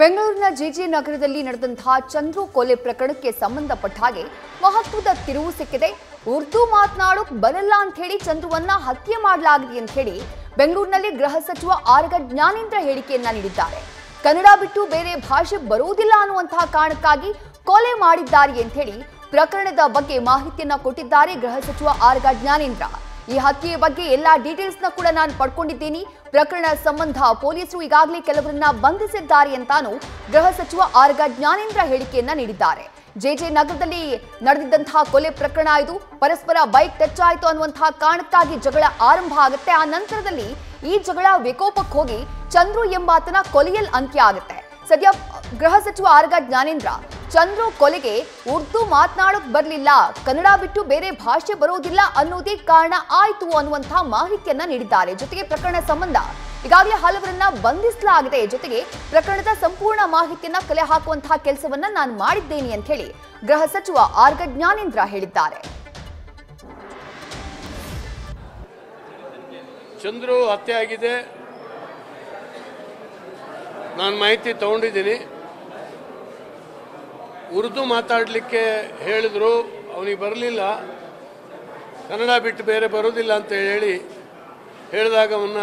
ಬೆಂಗಳೂರಿನ ಜಿಜಿ ನಗರದಲ್ಲಿ ನಡೆದಂತಹ ಚಂದ್ರು ಕೊಲೆ ಪ್ರಕರಣಕ್ಕೆ ಸಂಬಂಧಪಟ್ಟ ಹಾಗೆ ಮಹತ್ವದ ತಿರುವು ಸಿಕ್ಕಿದೆ. ಉರ್ದು ಮಾತನಾಡೋಕ್ ಬರಲ್ಲ ಅಂತ ಹೇಳಿ ಚಂದ್ರುವನ್ನ ಹತ್ಯೆ ಮಾಡಲಾಗಿದೆ ಅಂತ ಹೇಳಿ ಬೆಂಗಳೂರಿನಲ್ಲಿ ಗೃಹ ಸಚಿವ ಆರ್ಗ ಜ್ಞಾನೇಂದ್ರ ಹೇಳಿಕೆಯನ್ನ ನೀಡಿದ್ದಾರೆ. ಕನ್ನಡ ಬಿಟ್ಟು ಬೇರೆ ಭಾಷೆ ಬರುವುದಿಲ್ಲ ಅನ್ನುವಂತಹ ಕಾರಣಕ್ಕಾಗಿ ಕೊಲೆ ಮಾಡಿದ್ದಾರೆ ಅಂತ ಹೇಳಿ ಪ್ರಕರಣದ ಬಗ್ಗೆ ಮಾಹಿತಿಯನ್ನ ಕೊಟ್ಟಿದ್ದಾರೆ ಗೃಹ ಸಚಿವ ಆರ್ಗ ಜ್ಞಾನೇಂದ್ರ. ಈ ಹತ್ಯೆಯ ಬಗ್ಗೆ ಎಲ್ಲಾ ಡೀಟೇಲ್ಸ್ನ ಕೂಡ ನಾನು ಪಡ್ಕೊಂಡಿದ್ದೀನಿ. ಪ್ರಕರಣ ಸಂಬಂಧ ಪೊಲೀಸರು ಈಗಾಗಲೇ ಕೆಲವರನ್ನ ಬಂಧಿಸಿದ್ದಾರೆ ಅಂತಾನು ಗೃಹ ಸಚಿವ ಆರ್ಗ ಜ್ಞಾನೇಂದ್ರ ಹೇಳಿಕೆಯನ್ನ ನೀಡಿದ್ದಾರೆ. ಜೆಜೆ ನಗರದಲ್ಲಿ ನಡೆದಿದ್ದಂತಹ ಕೊಲೆ ಪ್ರಕರಣ ಇದು. ಪರಸ್ಪರ ಬೈಕ್ ಟಚ್ ಆಯಿತು ಅನ್ನುವಂತಹ ಕಾರಣಕ್ಕಾಗಿ ಜಗಳ ಆರಂಭ ಆಗುತ್ತೆ. ಆ ನಂತರದಲ್ಲಿ ಈ ಜಗಳ ವಿಕೋಪಕ್ಕೆ ಹೋಗಿ ಚಂದ್ರು ಎಂಬಾತನ ಕೊಲೆಯಲ್ ಅಂತ್ಯ ಆಗುತ್ತೆ. ಸದ್ಯ ಗೃಹ ಸಚಿವ ಆರ್ಗ ಜ್ಞಾನೇಂದ್ರ ಚಂದ್ರು ಕೊಲೆಗೆ ಉರ್ದು ಮಾತನಾಡೋಕ್ ಬರಲಿಲ್ಲ. ಕನ್ನಡ ಬಿಟ್ಟು ಬೇರೆ ಭಾಷೆ ಬರೋದಿಲ್ಲ ಅನ್ನೋದೇ ಕಾರಣ ಆಯಿತು ಅನ್ನುವಂತಹ ಮಾಹಿತಿಯನ್ನ ನೀಡಿದ್ದಾರೆ. ಜೊತೆಗೆ ಪ್ರಕರಣ ಸಂಬಂಧ ಈಗಾಗಲೇ ಹಲವರನ್ನ ಬಂಧಿಸಲಾಗಿದೆ. ಜೊತೆಗೆ ಪ್ರಕರಣದ ಸಂಪೂರ್ಣ ಮಾಹಿತಿಯನ್ನ ಕಲೆ ಹಾಕುವಂತಹ ಕೆಲಸವನ್ನ ನಾನು ಮಾಡಿದ್ದೇನೆ ಅಂತ ಹೇಳಿ ಗೃಹ ಸಚಿವ ಆರ್ಗ ಜ್ಞಾನೇಂದ್ರ ಹೇಳಿದ್ದಾರೆ. ಚಂದ್ರು ಹತ್ಯೆ ಆಗಿದೆ. ನಾನು ಮಾಹಿತಿ ತಗೊಂಡಿದ್ದೀನಿ. ಉರ್ದು ಮಾತಾಡಲಿಕ್ಕೆ ಹೇಳಿದ್ರು, ಅವನಿಗೆ ಬರಲಿಲ್ಲ. ಕನ್ನಡ ಬಿಟ್ಟು ಬೇರೆ ಬರೋದಿಲ್ಲ ಅಂತ ಹೇಳಿ ಹೇಳಿದಾಗ ಅವನ್ನ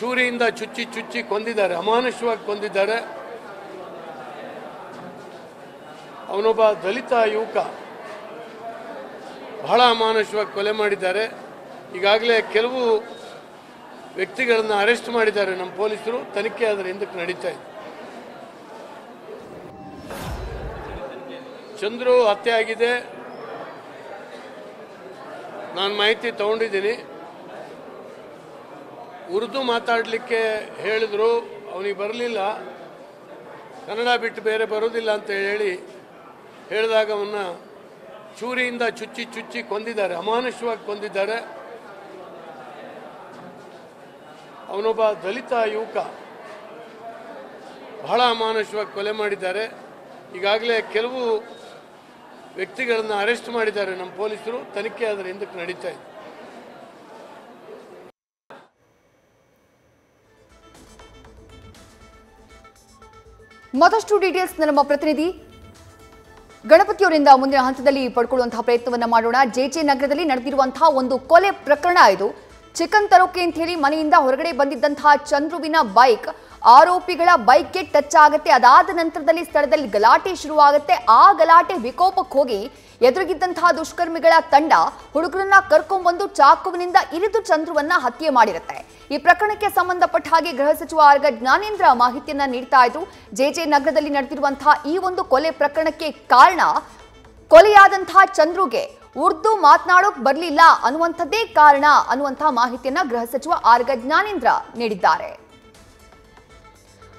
ಚೂರಿಯಿಂದ ಚುಚ್ಚಿ ಚುಚ್ಚಿ ಕೊಂದಿದ್ದಾರೆ ಅಮಾನುಷವಾಗಿ ಕೊಂದಿದ್ದಾರೆ. ಅವನೊಬ್ಬ ದಲಿತ ಯುವಕ ಬಹಳ ಅಮಾನುಷವಾಗಿ ಕೊಲೆ ಮಾಡಿದ್ದಾರೆ. ಈಗಾಗಲೇ ಕೆಲವು ವ್ಯಕ್ತಿಗಳನ್ನು ಅರೆಸ್ಟ್ ಮಾಡಿದ್ದಾರೆ ನಮ್ಮ ಪೊಲೀಸರು. ತನಿಖೆ ಅದರ ಹಿಂದಕ್ಕೆ ನಡೀತಾ ಇದೆ. ಚಂದ್ರು ಹತ್ಯೆ ಆಗಿದೆ. ನಾನು ಮಾಹಿತಿ ತಗೊಂಡಿದ್ದೀನಿ. ಉರ್ದು ಮಾತಾಡಲಿಕ್ಕೆ ಹೇಳಿದ್ರು, ಅವನಿಗೆ ಬರಲಿಲ್ಲ. ಕನ್ನಡ ಬಿಟ್ಟು ಬೇರೆ ಬರೋದಿಲ್ಲ ಅಂತ ಹೇಳಿ ಹೇಳಿದಾಗ ಅವನ್ನ ಚೂರಿಯಿಂದ ಚುಚ್ಚಿ ಚುಚ್ಚಿ ಕೊಂದಿದ್ದಾರೆ ಅಮಾನುಷವಾಗಿ ಕೊಂದಿದ್ದಾರೆ. ಅವನೊಬ್ಬ ದಲಿತ ಯುವಕ ಬಹಳ ಅಮಾನುಷವಾಗಿ ಕೊಲೆ ಮಾಡಿದ್ದಾರೆ. ಈಗಾಗಲೇ ಕೆಲವು ವ್ಯಕ್ತಿಗಳನ್ನು ಅರೆಸ್ಟ್ ಮಾಡಿದ್ದಾರೆ ನಮ್ಮ ಪೊಲೀಸರು. ತನಿಖೆ ಅದರ ಹಿಂದಕ್ಕೆ ನಡೀತಾ ಇದೆ. ಮತ್ತಷ್ಟು ಡೀಟೇಲ್ಸ್ ನಮ್ಮ ಪ್ರತಿನಿಧಿ ಗಣಪತಿಯವರಿಂದ ಮುಂದಿನ ಹಂತದಲ್ಲಿ ಪಡ್ಕೊಳ್ಳುವಂತಹ ಪ್ರಯತ್ನವನ್ನ ಮಾಡೋಣ. ಜೆಜೆ ನಗರದಲ್ಲಿ ನಡೆದಿರುವಂತಹ ಒಂದು ಕೊಲೆ ಪ್ರಕರಣ ಇದು. ಚಿಕನ್ ತರೋಕೆ ಅಂತ ಹೇಳಿ ಮನೆಯಿಂದ ಹೊರಗಡೆ ಬಂದಿದ್ದಂತಹ ಚಂದ್ರುವಿನ ಬೈಕ್, ಆರೋಪಿಗಳ ಬೈಕ್ಗೆ ಟಚ್ ಆಗುತ್ತೆ. ಅದಾದ ನಂತರದಲ್ಲಿ ಸ್ಥಳದಲ್ಲಿ ಗಲಾಟೆ ಶುರುವಾಗುತ್ತೆ. ಆ ಗಲಾಟೆ ವಿಕೋಪಕ್ಕೆ ಹೋಗಿ ಎದುರಿಗಿದ್ದಂತಹ ದುಷ್ಕರ್ಮಿಗಳ ತಂಡ ಹುಡುಗರನ್ನ ಕರ್ಕೊಂಡ್ಬಂದು ಚಾಕುವಿನಿಂದ ಇರಿದು ಚಂದ್ರುವನ್ನ ಹತ್ಯೆ ಮಾಡಿರುತ್ತೆ. ಈ ಪ್ರಕರಣಕ್ಕೆ ಸಂಬಂಧಪಟ್ಟ ಹಾಗೆ ಗೃಹ ಸಚಿವ ಆರ್ಗ ಜ್ಞಾನೇಂದ್ರ ಮಾಹಿತಿಯನ್ನ ನೀಡ್ತಾ ಇದ್ರು. ಜೆಜೆ ನಗರದಲ್ಲಿ ನಡೆದಿರುವಂತಹ ಈ ಒಂದು ಕೊಲೆ ಪ್ರಕರಣಕ್ಕೆ ಕಾರಣ ಕೊಲೆಯಾದಂತಹ ಚಂದ್ರುಗೆ ಉರ್ದು ಮಾತನಾಡೋಕ್ ಬರಲಿಲ್ಲ ಅನ್ನುವಂಥದ್ದೇ ಕಾರಣ ಅನ್ನುವಂತಹ ಮಾಹಿತಿಯನ್ನ ಗೃಹ ಸಚಿವ ಆರ್ಗ ಜ್ಞಾನೇಂದ್ರ ನೀಡಿದ್ದಾರೆ.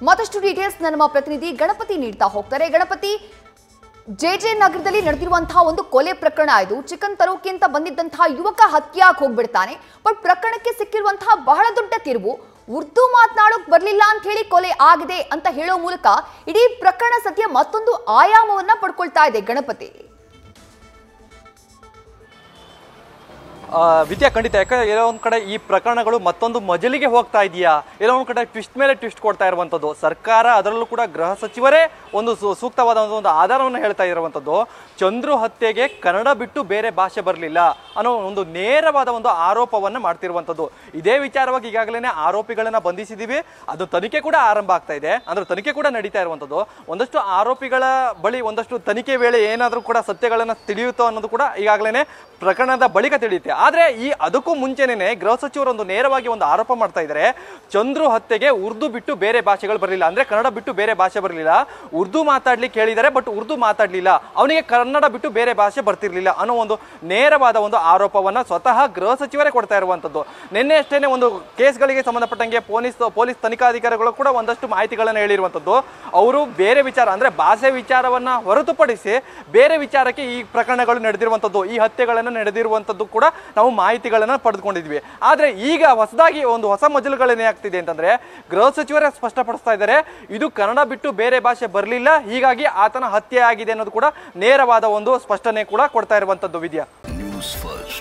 ಮತ್ತಷ್ಟು ಡೀಟೇಲ್ಸ್ ನಮ್ಮ ಪ್ರತಿನಿಧಿ ಗಣಪತಿ ನೀಡ್ತಾ ಹೋಗ್ತಾರೆ. ಗಣಪತಿ ಜೆ ಜೆ ನಗರದಲ್ಲಿ ನಡೆದಿರುವಂತಹ ಒಂದು ಕೊಲೆ ಪ್ರಕರಣ ಇದು. ಚಿಕನ್ ತರೋಕೆ ಅಂತ ಬಂದಿದ್ದಂತಹ ಯುವಕ ಹತ್ಯಾಕ್ ಹೋಗ್ಬಿಡ್ತಾನೆ. ಬಟ್ ಪ್ರಕರಣಕ್ಕೆ ಸಿಕ್ಕಿರುವಂತಹ ಬಹಳ ದೊಡ್ಡ ತಿರುವು. ಉರ್ದು ಮಾತನಾಡೋಕ್ ಬರಲಿಲ್ಲ ಅಂತ ಹೇಳಿ ಕೊಲೆ ಆಗಿದೆ ಅಂತ ಹೇಳೋ ಮೂಲಕ ಇಡೀ ಪ್ರಕರಣ ಸದ್ಯ ಮತ್ತೊಂದು ಆಯಾಮವನ್ನ ಪಡ್ಕೊಳ್ತಾ ಇದೆ ಗಣಪತಿ. ವಿದ್ಯಾ ಖಂಡಿತ, ಯಾಕಂದ್ರೆ ಎಲ್ಲೋ ಒಂದು ಕಡೆ ಈ ಪ್ರಕರಣಗಳು ಮತ್ತೊಂದು ಮಜಲಿಗೆ ಹೋಗ್ತಾ ಇದೆಯಾ? ಎಲ್ಲೋ ಒಂದು ಕಡೆ ಟ್ವಿಸ್ಟ್ ಮೇಲೆ ಟ್ವಿಸ್ಟ್ ಕೊಡ್ತಾ ಇರುವಂತದ್ದು. ಸರ್ಕಾರ ಅದರಲ್ಲೂ ಕೂಡ ಗೃಹ ಸಚಿವರೇ ಒಂದು ಸೂಕ್ತವಾದ ಒಂದು- ಆಧಾರವನ್ನು ಹೇಳ್ತಾ ಇರುವಂತದ್ದು. ಚಂದ್ರು ಹತ್ಯೆಗೆ ಕನ್ನಡ ಬಿಟ್ಟು ಬೇರೆ ಭಾಷೆ ಬರಲಿಲ್ಲ ಅನ್ನೋ ಒಂದು ನೇರವಾದ ಒಂದು ಆರೋಪವನ್ನು ಮಾಡ್ತಿರುವಂತದ್ದು. ಇದೇ ವಿಚಾರವಾಗಿ ಈಗಾಗಲೇ ಆರೋಪಿಗಳನ್ನು ಬಂಧಿಸಿದೀವಿ. ಅದು ತನಿಖೆ ಕೂಡ ಆರಂಭ ಆಗ್ತಾ ಇದೆ. ಅಂದ್ರೆ ತನಿಖೆ ಕೂಡ ನಡೀತಾ ಇರುವಂತದ್ದು. ಒಂದಷ್ಟು ಆರೋಪಿಗಳ ಬಳಿ ಒಂದಷ್ಟು ತನಿಖೆ ವೇಳೆ ಏನಾದರೂ ಕೂಡ ಸತ್ಯಗಳನ್ನು ತಿಳಿಯುತ್ತೋ ಅನ್ನೋದು ಕೂಡ ಈಗಾಗಲೇ ಪ್ರಕರಣದ ಬಳಿಕ ತಿಳಿಯುತ್ತೆ. ಆದ್ರೆ ಈ ಅದಕ್ಕೂ ಮುಂಚೆನೇ ಗೃಹ ಸಚಿವರೊಂದು ನೇರವಾಗಿ ಒಂದು ಆರೋಪ ಮಾಡ್ತಾ ಇದ್ದಾರೆ. ಚಂದ್ರು ಹತ್ಯೆಗೆ ಉರ್ದು ಬಿಟ್ಟು ಬೇರೆ ಭಾಷೆಗಳು ಬರಲಿಲ್ಲ. ಅಂದ್ರೆ ಕನ್ನಡ ಬಿಟ್ಟು ಬೇರೆ ಭಾಷೆ ಬರಲಿಲ್ಲ. ಉರ್ದು ಮಾತಾಡ್ಲಿಕ್ಕೆ ಹೇಳಿದ್ದಾರೆ ಬಟ್ ಉರ್ದು ಮಾತಾಡ್ಲಿಲ್ಲ. ಅವನಿಗೆ ಕನ್ನಡ ಬಿಟ್ಟು ಬೇರೆ ಭಾಷೆ ಬರ್ತಿರ್ಲಿಲ್ಲ ಅನ್ನೋ ಒಂದು ನೇರವಾದ ಒಂದು ಆರೋಪವನ್ನ ಸ್ವತಃ ಗೃಹ ಸಚಿವರೇ ಕೊಡ್ತಾ ಇರುವಂತದ್ದು. ನಿನ್ನೆ ಅಷ್ಟೇನೆ ಒಂದು ಕೇಸ್ಗಳಿಗೆ ಸಂಬಂಧಪಟ್ಟಂಗೆ ಪೊಲೀಸ್ ಪೊಲೀಸ್ ತನಿಖಾಧಿಕಾರಿಗಳು ಕೂಡ ಒಂದಷ್ಟು ಮಾಹಿತಿಗಳನ್ನು ಹೇಳಿರುವಂತದ್ದು. ಅವರು ಬೇರೆ ವಿಚಾರ, ಅಂದ್ರೆ ಭಾಷೆ ವಿಚಾರವನ್ನ ಹೊರತುಪಡಿಸಿ ಬೇರೆ ವಿಚಾರಕ್ಕೆ ಈ ಪ್ರಕರಣಗಳು ನಡೆದಿರುವಂತದ್ದು, ಈ ಹತ್ಯೆಗಳನ್ನು ನಡೆದಿರುವಂತದ್ದು ಕೂಡ ನಾವು ಮಾಹಿತಿಗಳನ್ನು ಪಡೆದುಕೊಂಡಿದ್ವಿ. ಆದರೆ ಈಗ ಹೊಸದಾಗಿ ಒಂದು ಹೊಸ ಮಜಲುಗಳೇನೇ ಆಗ್ತಿದೆ ಅಂತಂದ್ರೆ ಗೃಹ ಸಚಿವರೇ ಸ್ಪಷ್ಟಪಡಿಸ್ತಾ ಇದ್ದಾರೆ, ಇದು ಕನ್ನಡ ಬಿಟ್ಟು ಬೇರೆ ಭಾಷೆ ಬರಲಿಲ್ಲ, ಹೀಗಾಗಿ ಆತನ ಹತ್ಯೆ ಆಗಿದೆ ಅನ್ನೋದು ಕೂಡ ನೇರವಾದ ಒಂದು ಸ್ಪಷ್ಟನೆ ಕೂಡ ಕೊಡ್ತಾ ಇರುವಂಥದ್ದು ವಿದ್ಯಾ. News first